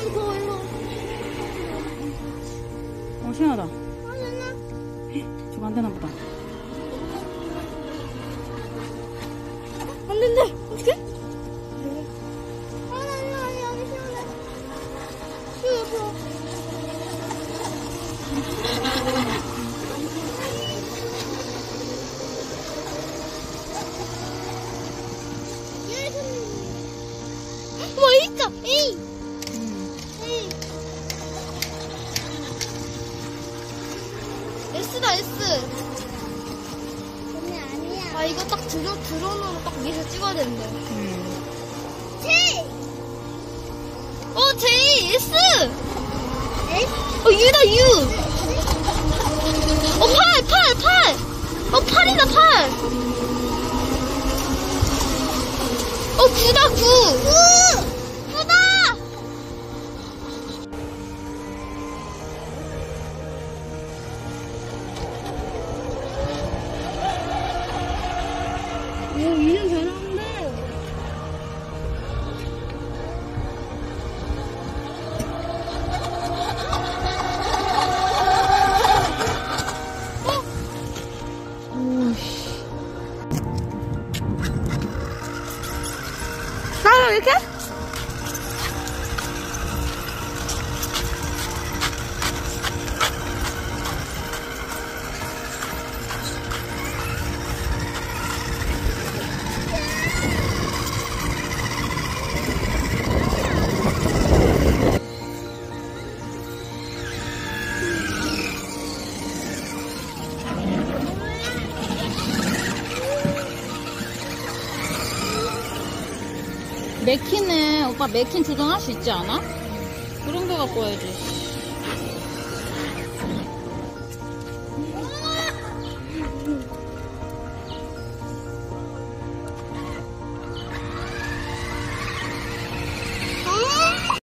안 더, 일로. 어, 시원하다. 아? 저거 안 되나 보다. 안 된대. 어떡해? 아니, 아니, 아니, 아니, 시원해. 이거 옆으로. 뭐 있어? 에이! S다, S. 아니야. 아, 이거 딱 드론, 드론으로 딱 위에서 찍어야 되는데. 음. J! 어, J, S! S? 어, U다, U! 어, 8, 8, 8! 어, 8이다, 8! 어, 9다, 9! 9! 오, 이름 잘 나오는데. 나요, 이렇게? 맥키는 오빠 맥킨 조정할 수 있지 않아? 그런 거 갖고 와야지.